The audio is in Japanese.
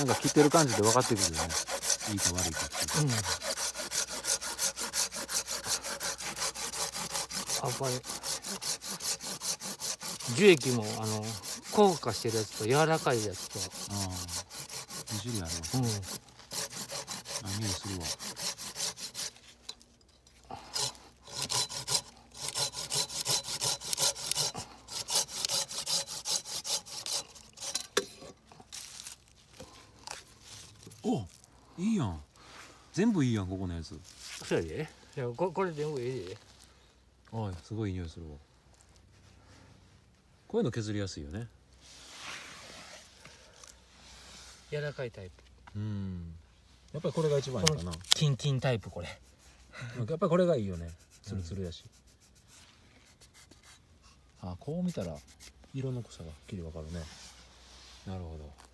なんか切ってる感じで分かってくるよね。いいか悪いかっていううん。あこれ。樹液もあの硬化してるやつと柔らかいやつと。ああ。2種類あるわ。うん。あ匂いするわおいいやん。全部いいやんここのやつ。そうやで。いやここれ全部ええで。ああすごいいい匂いするわ。こういうの削りやすいよね。柔らかいタイプ。うん。やっぱりこれが一番いいかな。キンキンタイプこれ。やっぱりこれがいいよね。ツルツルやし、あこう見たら色の濃さがはっきりわかるね。なるほど